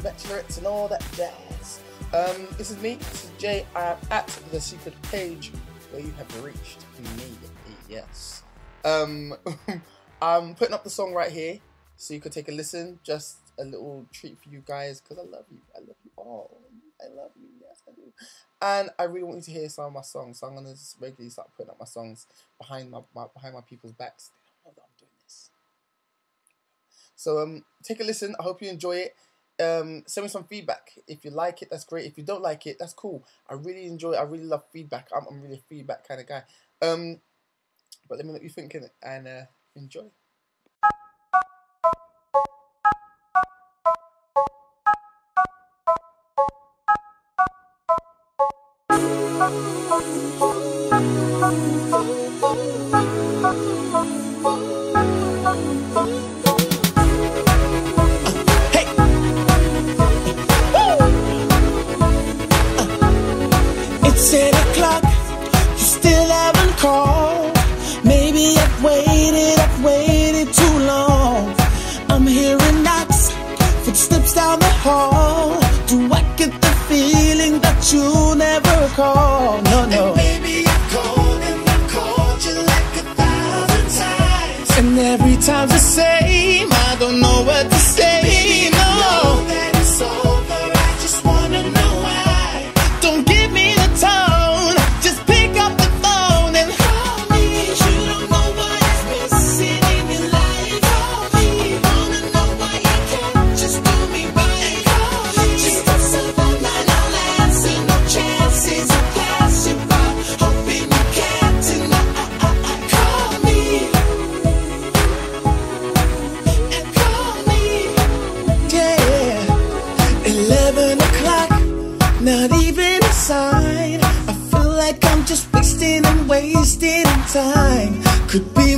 secrets and all that jazz. Um, this is me. This is Jay. I am at the secret page where you have reached me. Yes. Um, I'm putting up the song right here so you could take a listen. Just a little treat for you guys because I love you. I love you all. I love you. Yes, I do. And I really want you to hear some of my songs. So I'm gonna just regularly start putting up my songs behind my, my behind my people's backs. I'm. So um, take a listen. I hope you enjoy it. Um, send me some feedback. If you like it, that's great. If you don't like it, that's cool. I really enjoy. I really love feedback. I'm, I'm really a feedback kind of guy. Um, but let me know what you think and uh, enjoy. Eight o'clock, you still haven't 11 o'clock, not even a sign. I feel like I'm just wasting and wasting time. Could be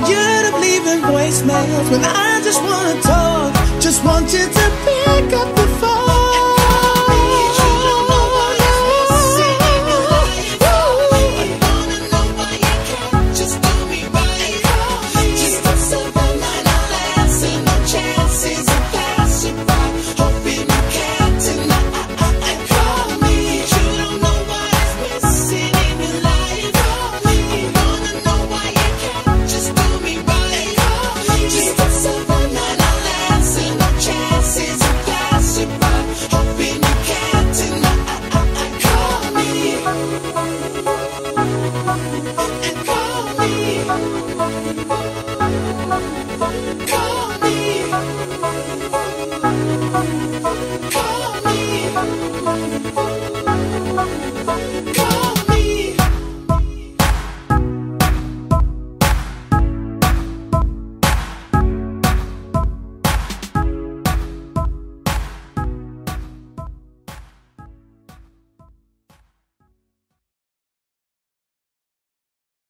get you to leaving voicemails when I just wanna talk, just want you to pick up the phone. you.